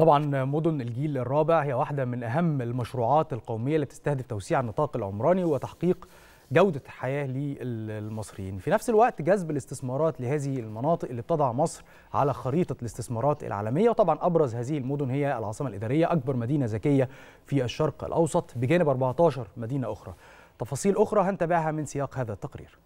طبعا مدن الجيل الرابع هي واحدة من أهم المشروعات القومية اللي بتستهدف توسيع النطاق العمراني وتحقيق جودة الحياة للمصريين. في نفس الوقت جذب الاستثمارات لهذه المناطق اللي بتضع مصر على خريطة الاستثمارات العالمية وطبعا أبرز هذه المدن هي العاصمة الإدارية أكبر مدينة ذكية في الشرق الأوسط بجانب 14 مدينة أخرى. تفاصيل أخرى هنتابعها من سياق هذا التقرير.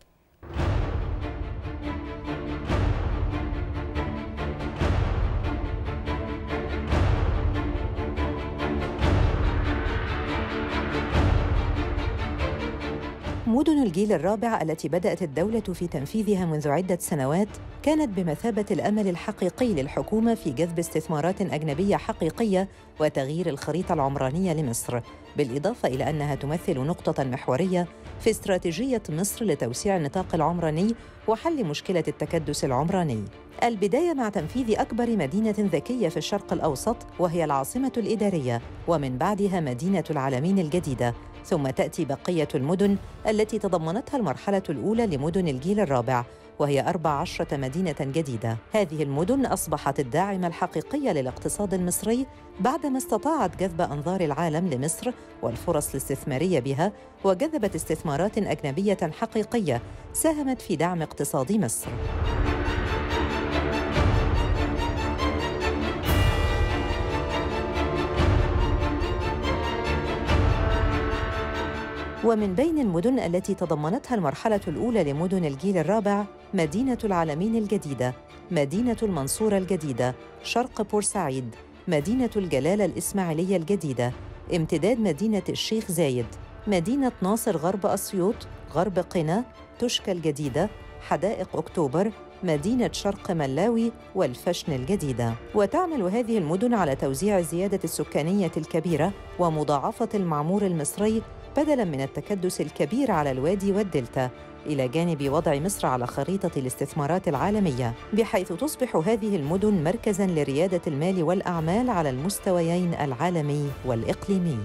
مدن الجيل الرابع التي بدأت الدولة في تنفيذها منذ عدة سنوات كانت بمثابة الأمل الحقيقي للحكومة في جذب استثمارات أجنبية حقيقية وتغيير الخريطة العمرانية لمصر، بالإضافة إلى أنها تمثل نقطة محورية في استراتيجية مصر لتوسيع النطاق العمراني وحل مشكلة التكدس العمراني. البداية مع تنفيذ أكبر مدينة ذكية في الشرق الأوسط وهي العاصمة الإدارية، ومن بعدها مدينة العالمين الجديدة، ثم تأتي بقية المدن التي تضمنتها المرحلة الأولى لمدن الجيل الرابع وهي 14 مدينة جديدة. هذه المدن أصبحت الداعمة الحقيقية للاقتصاد المصري بعدما استطاعت جذب أنظار العالم لمصر والفرص الاستثمارية بها وجذبت استثمارات أجنبية حقيقية ساهمت في دعم اقتصاد مصر. ومن بين المدن التي تضمنتها المرحلة الأولى لمدن الجيل الرابع مدينة العالمين الجديدة، مدينة المنصورة الجديدة، شرق بورسعيد، مدينة الجلالة الإسماعيلية الجديدة، امتداد مدينة الشيخ زايد، مدينة ناصر غرب أسيوط، غرب قنا، تشكى الجديدة، حدائق أكتوبر، مدينة شرق ملاوي والفشن الجديدة. وتعمل هذه المدن على توزيع الزيادة السكانية الكبيرة ومضاعفة المعمور المصري بدلاً من التكدس الكبير على الوادي والدلتا إلى جانب وضع مصر على خريطة الاستثمارات العالمية بحيث تصبح هذه المدن مركزاً لريادة المال والأعمال على المستويين العالمي والإقليمي.